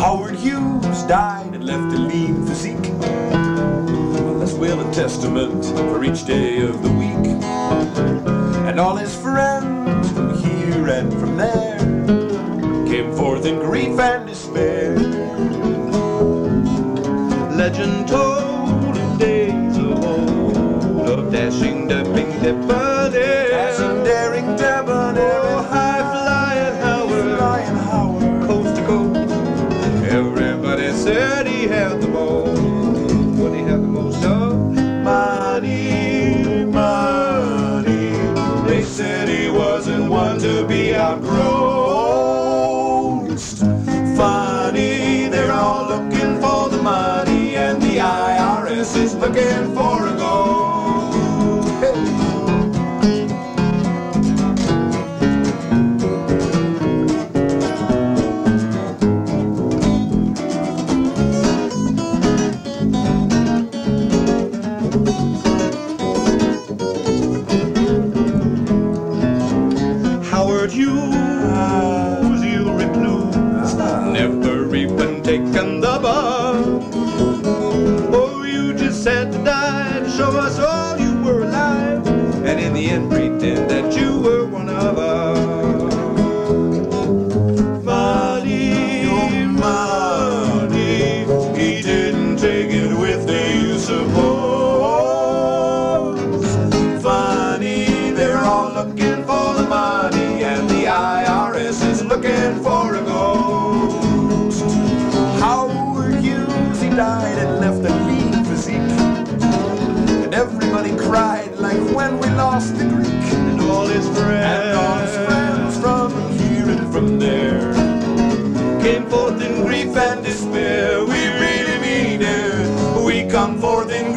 Howard Hughes died and left a lean physique. Well, that's well a testament for each day of the week. And all his friends from here and from there came forth in grief and despair. Legend told in days of old of dashing, dipping, dipping. He had the most. What he had the most of? Money, money. They said he wasn't one to be outgrown. Funny, they're all looking for the money, and the IRS is looking for a Howard you recluse, never even taken the bar. Oh, you just had to die to show us all you were alive, and in the end And everybody cried like when we lost the Greek. And all his friends, and all his friends from here and from there came forth in grief and despair. We really mean it. We come forth in